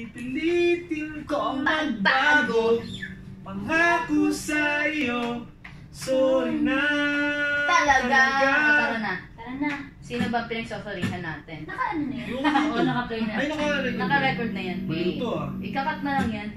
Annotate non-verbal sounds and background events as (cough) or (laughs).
Pilitin kong magbago Pangako sa iyo Sorry na Talaga. Tara na. Tara na. Sino ba pinagsasalihan natin? Naka ano na yun? Yung (laughs) Oo, naka-play na. Ay, naka-record. Naka-record na yan. Ah. Ikakat na lang yan.